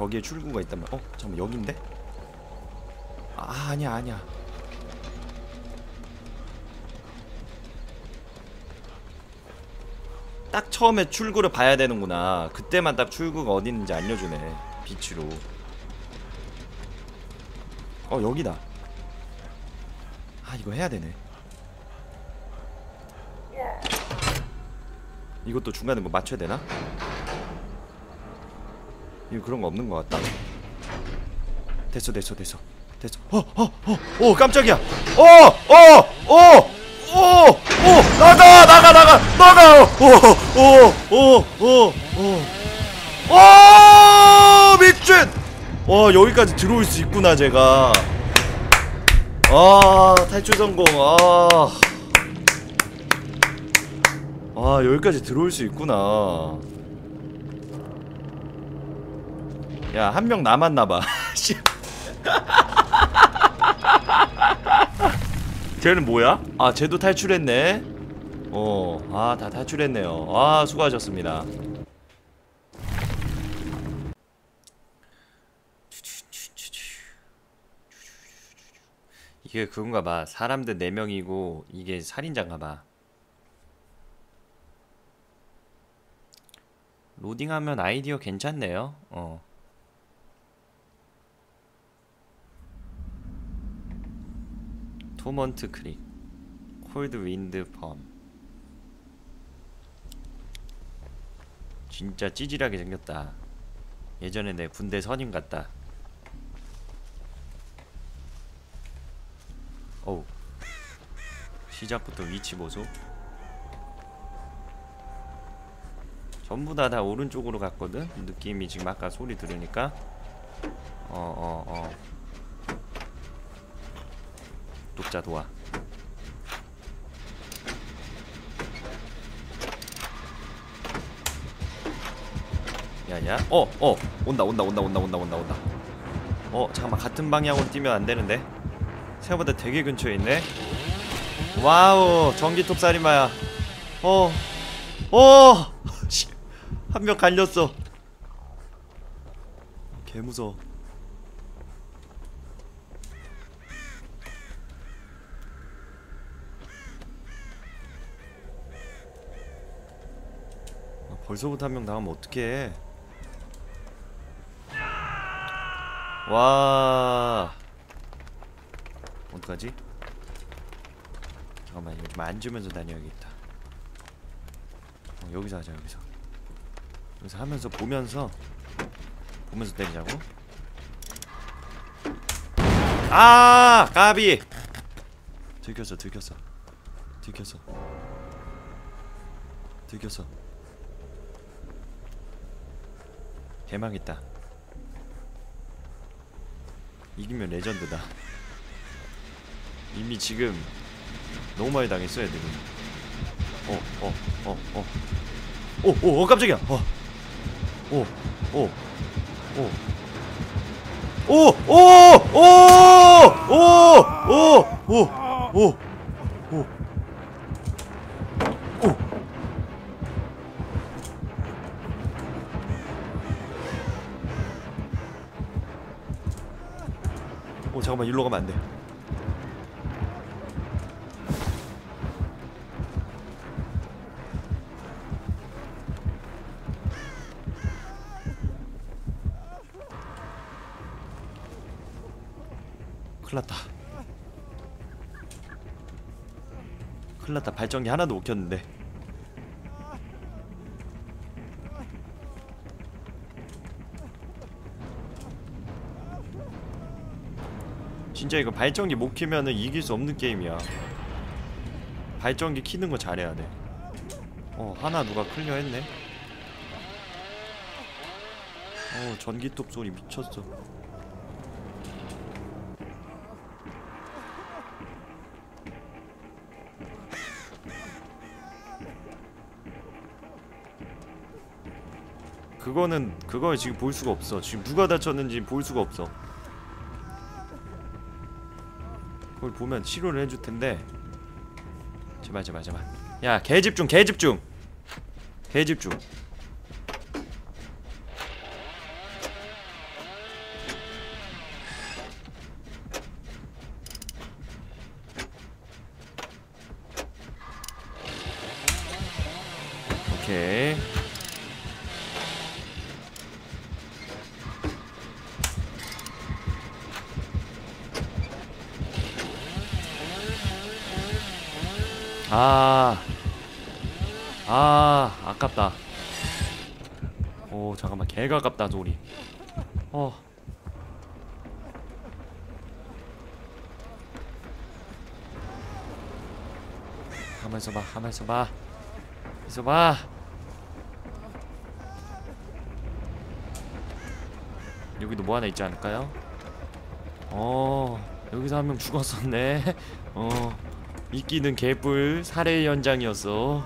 여기에 출구가 있다면 어? 잠깐만 여긴데? 아 아니야 아니야 딱 처음에 출구를 봐야 되는구나 그때만 딱 출구가 어디 있는지 알려주네 빛으로 어 여기다 아 이거 해야 되네 이것도 중간에 뭐 맞춰야 되나? 이거 그런 거 없는 것 같다. 됐어, 됐어, 됐어, 됐어. 어, 어, 어, 오, 깜짝이야. 어, 어, 어, 어, 어, 나가, 나가, 나가, 나가. 어, 어, 어, 어, 어, 어, 미친. 와, 여기까지 들어올 수 있구나, 제가. 아, 탈출 성공. 아. 아 여기까지 들어올 수 있구나 야 한 명 남았나봐 씨. 쟤는 뭐야? 아 쟤도 탈출했네 어아 다 탈출했네요 아 수고하셨습니다 이게 그건가 봐 사람들 4명이고 이게 살인자인가 봐 로딩 화면 아이디어 괜찮네요. 어. Torment Creek, Coldwind Farm. 진짜 찌질하게 생겼다. 예전에 내 군대 선임 같다. 어우. 시작부터 위치 보소. 전부 다 다 오른쪽으로 갔거든 느낌이 지금 아까 소리 들으니까 어어 어, 어. 독자 도와. 야야. 어어. 온다 온다 온다 온다 온다 온다 온다. 어 잠깐만. 같은 방향으로 뛰면 안 되는데. 생각보다 되게 근처에 있네. 와우. 전기톱 살인마야. 어. 어! 한 명 갈렸어. 개 무서워. 벌써부터 한 명 나가면 어떡해. 와. 어떡하지? 잠깐만, 이거 좀 앉으면서 다녀야겠다. 어, 여기서 하자, 여기서. 그래서 하면서 보면서 보면서 때리자고 아 까비 들켰어 들켰어 들켰어 들켰어 개망했다 이기면 레전드다 이미 지금 너무 많이 당했어 애들이 어어 어어어오오 오, 깜짝이야 어 오, 오, 오. 오, 오, 오, 오, 오, 오, 오, 오. 오. 잠깐만, 일로 가면 안 돼. 큰일났다. 큰일났다. 발전기 하나도 못 켰는데 진짜 이거 발전기 못 키면은 이길 수 없는 게임이야 발전기 키는 거 잘해야 돼 어 하나 누가 클리어 했네 어 전기톱 소리 미쳤어 그거는 그걸 지금 볼 수가 없어. 지금 누가 다쳤는지 볼 수가 없어. 그걸 보면 치료를 해줄 텐데. 제발 제발 제발. 야 개집중 개집중. 개집중. 오케이. 아, 아, 아깝다. 오, 잠깐만, 개가 아깝다, 소리. 어. 가만 있어봐, 가만 있어봐, 있어봐. 여기도 뭐 하나 있지 않을까요? 어, 여기서 한 명 죽었었네. 어, 이끼는 개뿔 살해 현장이었어.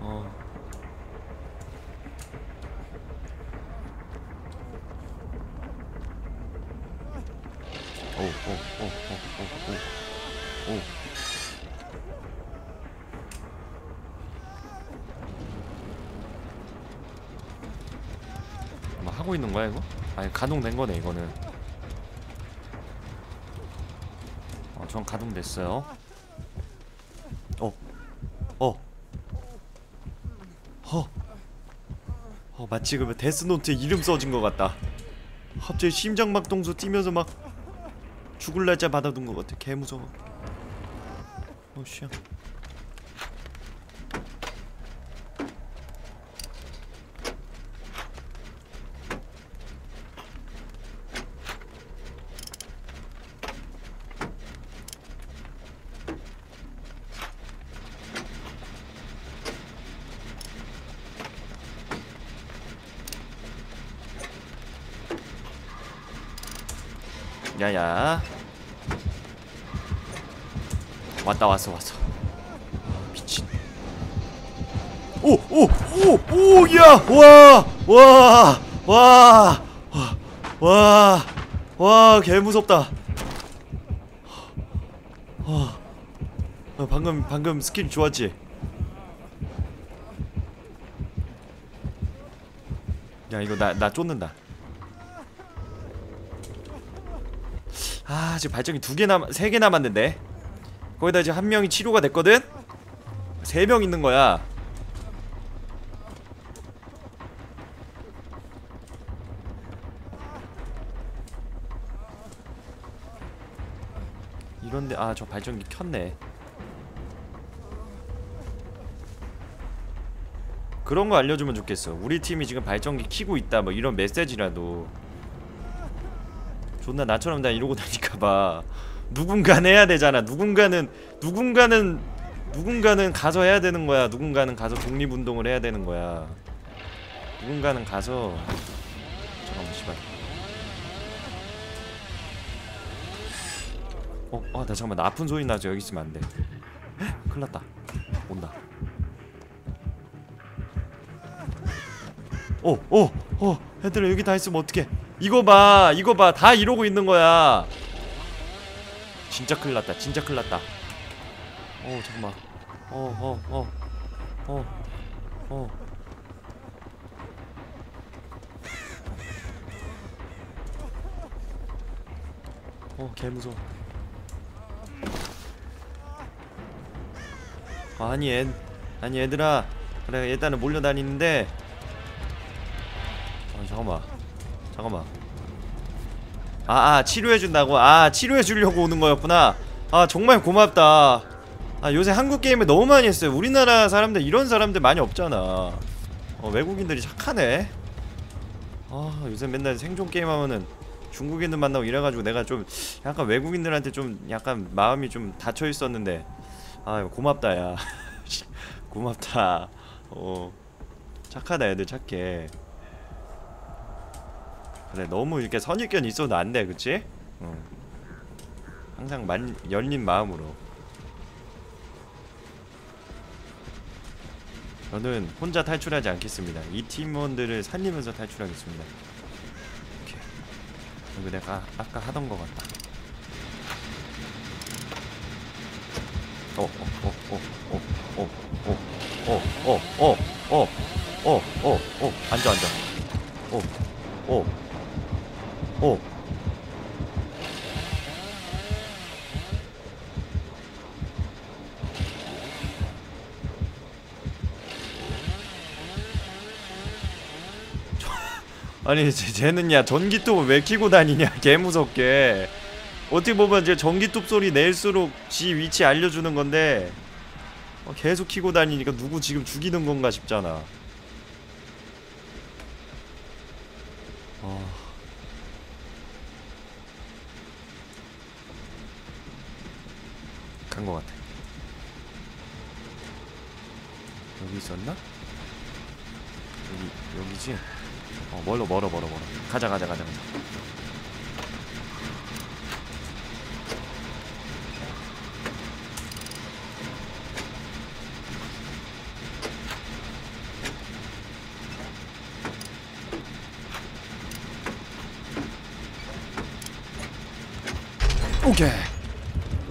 어. 오, 오, 오, 오, 오, 오, 오. 뭐 하고 있는 거야 이거? 아니 가동된 거네 이거는. 어, 전 가동됐어요. 어, 어, 허, 어 마치 그 데스노트에 이름 써진 것 같다. 갑자기 심장박동수 뛰면서 막 죽을 날짜 받아둔 것 같아. 개 무서워. 어. 야야. 왔다 왔어 왔어. 미친. 오오 오 야 와 와 와 와 와 개 무섭다. 와 어, 방금 방금 스킬 좋았지? 야 이거 나 나 쫓는다 아 지금 발전기 두 개 남, 세 개 남았는데. 거기다 이제 한 명이 치료가 됐거든? 세 명 있는 거야. 이런데 아 저 발전기 켰네. 그런 거 알려주면 좋겠어. 우리 팀이 지금 발전기 키고 있다 뭐 이런 메시지라도 존나 나처럼 다 이러고 다니까봐. 누군가는 해야 되잖아. 누군가는 누군가는 누군가는 가서 해야 되는 거야. 누군가는 가서 독립운동을 해야 되는 거야. 누군가는 가서. 잠깐만 씨발. 어? 아, 나 잠깐만. 나 아픈 소리 나죠? 여기 있으면 안돼. 큰일났다. 온다. 어, 어, 어, 얘들아 여기 다 있으면 어떡해 이거 봐, 이거 봐, 다 이러고 있는 거야. 진짜 큰일났다, 진짜 큰일났다. 어, 잠깐만. 어, 어, 어, 어, 어. 어, 개무서워. 아니 애, 아니 얘들아. 그래 일단은 몰려다니는데 아 잠깐만 잠깐만. 아, 아 치료해준다고? 아 치료해주려고 오는 거였구나. 아 정말 고맙다. 아 요새 한국 게임을 너무 많이 했어요. 우리나라 사람들 이런 사람들 많이 없잖아. 어 외국인들이 착하네. 아 요새 맨날 생존 게임 하면은 중국인들 만나고 이래가지고 내가 좀 약간 외국인들한테 좀 약간 마음이 좀 닫혀 있었는데. 아 고맙다 야. 고맙다. 어. 착하다 애들 착해 그래 너무 이렇게 선입견 있어도 안돼 그치? 응. 항상 만, 열린 마음으로 저는 혼자 탈출하지 않겠습니다 이 팀원들을 살리면서 탈출하겠습니다 오케이 이거 내가 아까 하던 거 같다 어어어어어어어어어어어어 앉아 앉아 어어 오. 아니 쟤, 쟤는 야 전기톱을 왜 키고 다니냐 개무섭게 어떻게 보면 이제 전기톱 소리 낼수록 지 위치 알려주는 건데 어, 계속 키고 다니니까 누구 지금 죽이는 건가 싶잖아 간거 같아 여기 있었나? 여기 여기지? 어 멀어 멀어 멀어 멀어 가자 가자 가자 가자 오케이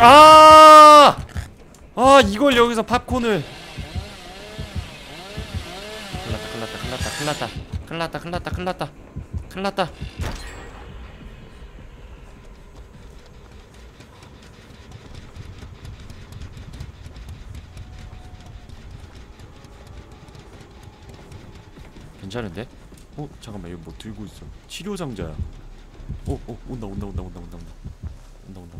아! 아 이걸 여기서 팝콘을 큰났다 큰났다 큰났다 큰났다 큰났다 큰났다 큰났다 괜찮은데? 어? 잠깐만 이거 뭐 들고 있어 치료 상자야 어? 어? 온다 온다 온다 온다 온다 온다 온다 온다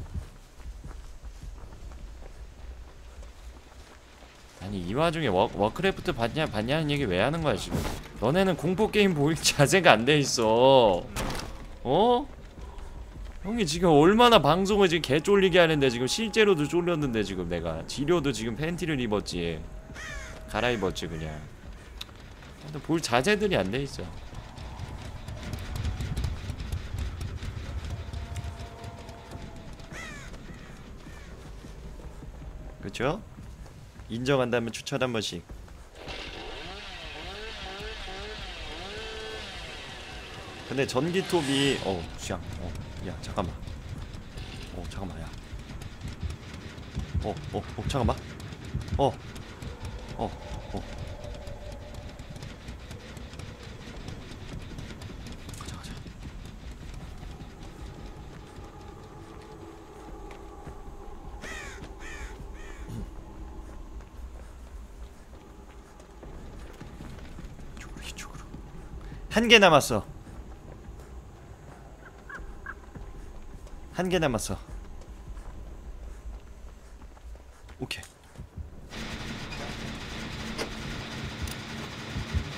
아니 이 와중에 워, 워크래프트 봤냐 봤냐는 얘기 왜 하는 거야 지금? 너네는 공포 게임 볼 자세가 안 돼 있어. 어? 형이 지금 얼마나 방송을 지금 개 쫄리게 하는데 지금 실제로도 쫄렸는데 지금 내가. 지려도 지금 팬티를 입었지. 갈아입었지 그냥. 근데 볼 자세들이 안 돼 있어. 그쵸? 인정한다면 추천 한 번씩. 근데 전기톱이 어 수양 어야 잠깐만 어 잠깐만 야 어 어 어, 어, 잠깐만 어어어 어, 어. 가자 가자 이쪽으로 이쪽으로 한 개 남았어 한 개 남았어 오케이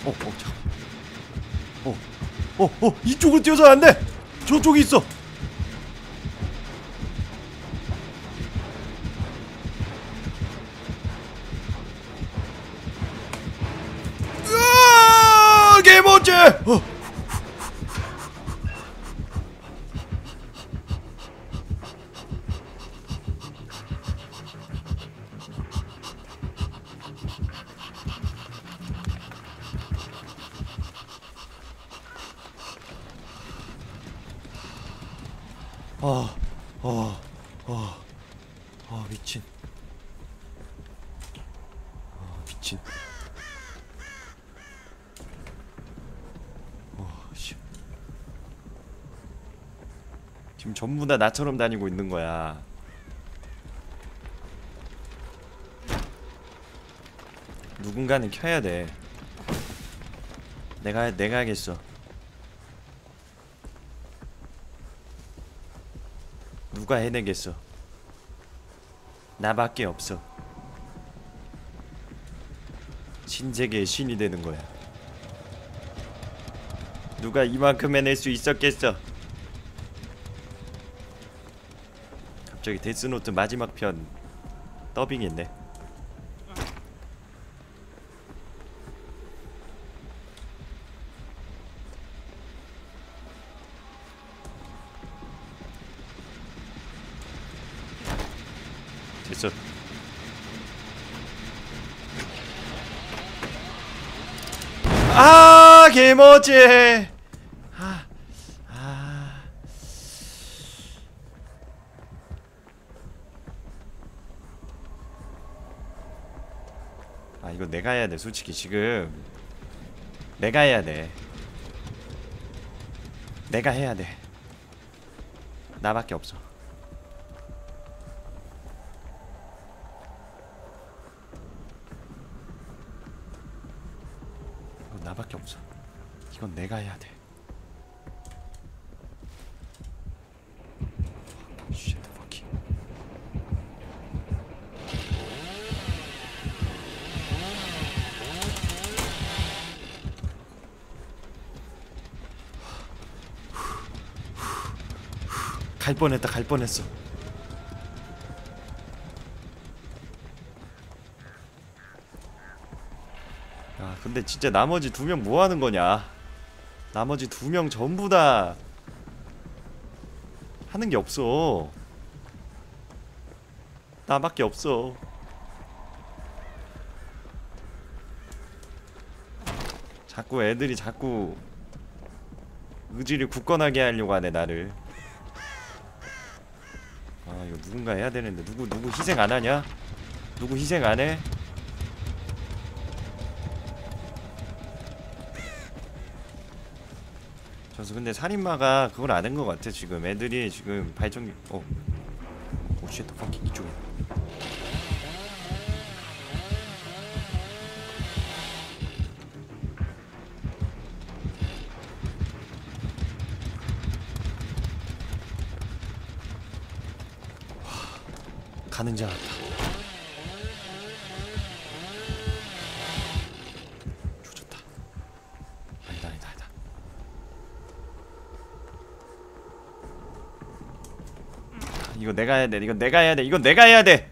어, 어, 잠깐. 어, 이쪽으로 뛰어서 안 돼. 저쪽에 있어. Oh. 전부 다 나처럼 다니고 있는 거야. 누군가는 켜야 돼. 내가 내가 하겠어. 누가 해내겠어? 나밖에 없어. 신세계의 신이 되는 거야. 누가 이만큼 해낼 수 있었겠어? 갑자기 데스노트 마지막 편 더빙했네. 됐어. 아 개멋지. 내가 해야 돼 솔직히 지금. 내가 해야 돼. 내가 해야 돼. 나밖에 없어. 나밖에 없어. 이건 내가 해야 돼 갈 뻔했다 갈 뻔했어. 야 근데 진짜 나머지 두 명 뭐하는 거냐? 나머지 두 명 전부 다 하는 게 없어. 나밖에 없어. 자꾸 애들이 자꾸 의지를 굳건하게 하려고 하네 나를 누군가 해야 되는데 누구 누구 희생 안 하냐? 누구 희생 안 해? 저서 근데 살인마가 그걸 아는 것 같아 지금 애들이 지금 발전기 어 오쉣 퍼킹 이쪽에 알았다. 조졌다. 아니다, 아니다, 아니다. 이거 내가 해야 돼. 이건 내가 해야 돼. 이건 내가 해야 돼.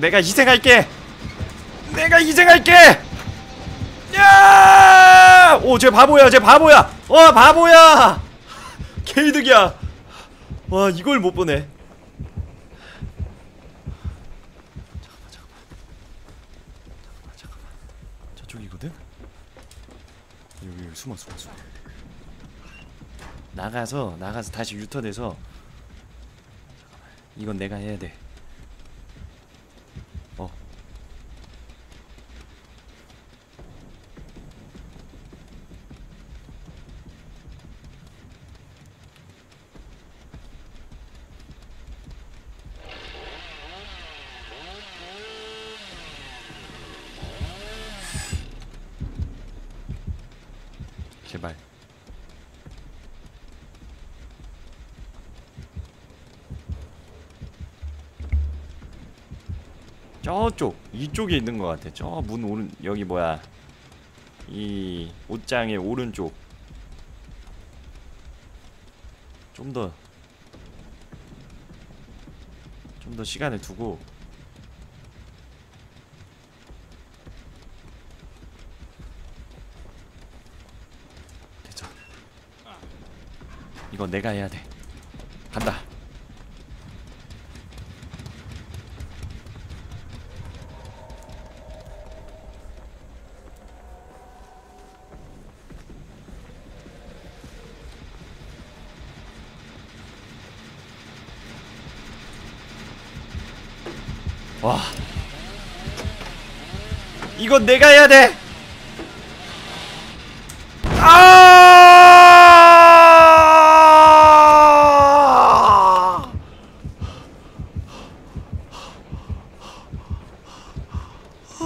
내가 희생할게. 내가 희생할게. 야! 오, 쟤 바보야, 쟤 바보야. 어, 바보야. 개이득이야. 와, 이걸 못 보네. 잠깐만, 잠깐만. 잠깐만, 잠깐만. 저쪽이거든. 여기, 여기 숨어, 숨어, 숨어. 나가서, 나가서 다시 유턴해서. 이건 내가 해야 돼. 제발. 저쪽 이쪽에 있는 것 같아. 저 문 오른 여기 뭐야? 이 옷장의 오른쪽. 좀 더. 좀 더 시간을 두고 됐어. 이거 내가 해야 돼. 간다. 와. 이건 내가 해야 돼. 아!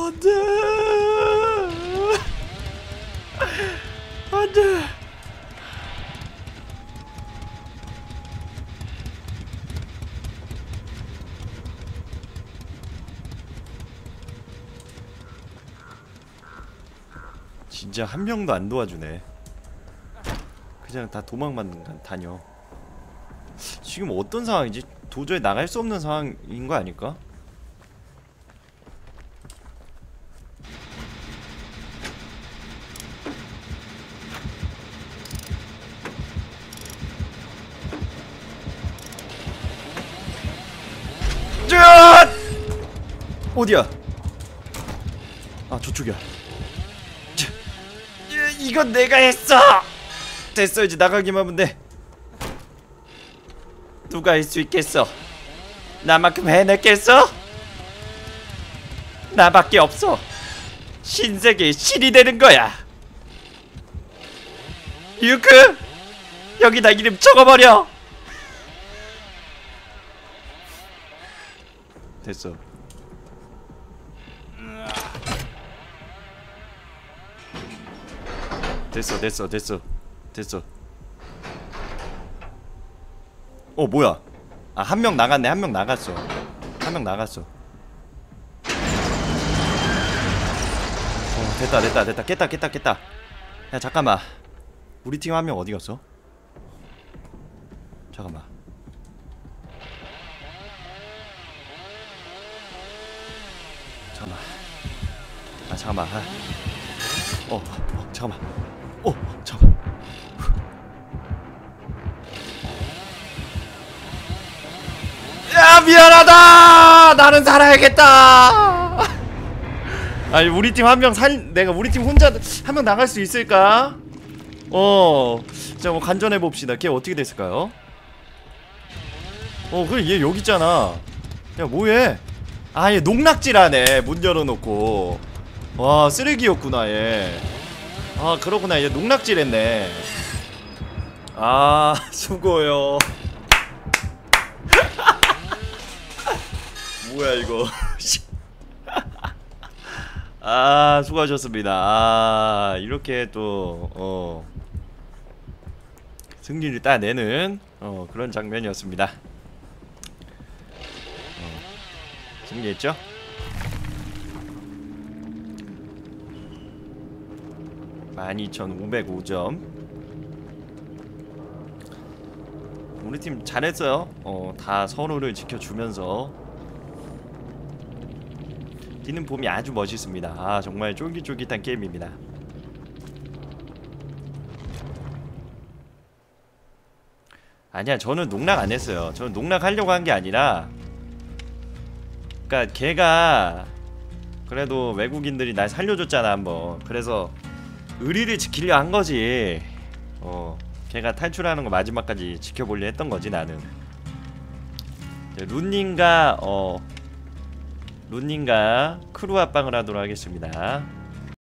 안 돼. 안 돼. 진짜 한 명도 안 도와주네. 그냥 다 도망만 다- 다녀. 지금 어떤 상황이지? 도저히 나갈 수 없는 상황인 거 아닐까? 짠! 어디야? 아 저쪽이야. 이건 내가 했어. 됐어 이제 나가기만 하면 돼. 누가 할 수 있겠어? 나만큼 해냈겠어? 나밖에 없어. 신세계의 신이 되는 거야. 유크 여기다 이름 적어버려. 됐어 됐어 됐어 됐어 됐어. 어 뭐야? 아 한 명 나갔네 한 명 나갔어. 한 명 나갔어. 어 됐다 됐다 됐다. 깼다 깼다 깼다. 야 잠깐만. 우리 팀 한 명 어디 갔어? 잠깐만. 잠깐만. 아 잠깐만. 아. 어, 어 잠깐만 어 잠깐만 야 미안하다. 나는 살아야겠다. 아니 우리 팀 한 명 살 내가 우리 팀 혼자 한 명 나갈 수 있을까? 어 자 뭐 간전해 봅시다. 걔 어떻게 됐을까요? 어 그래 얘 여기 있잖아. 야 뭐해? 아 얘 농락질하네. 문 열어놓고. 와 쓰레기였구나 얘 아 그러구나. 얘 농락질 했네. 아 수고요. 뭐야 이거. 아 수고하셨습니다. 아 이렇게 또 어 승리를 따내는 어 그런 장면이었습니다. 어, 승리했죠? (12,505점) 우리 팀 잘했어요 어다 선호를 지켜주면서 뛰는 봄이 아주 멋있습니다. 아 정말 쫄깃쫄깃한 게임입니다. 아니야 저는 농락 안 했어요. 저는 농락하려고 한 게 아니라 그니까 걔가 그래도 외국인들이 날 살려줬잖아 한번 그래서 의리를 지키려 한 거지. 어 걔가 탈출하는 거 마지막까지 지켜보려 했던 거지 나는. 룬님과 어 룬님과 크루 합방을 하도록 하겠습니다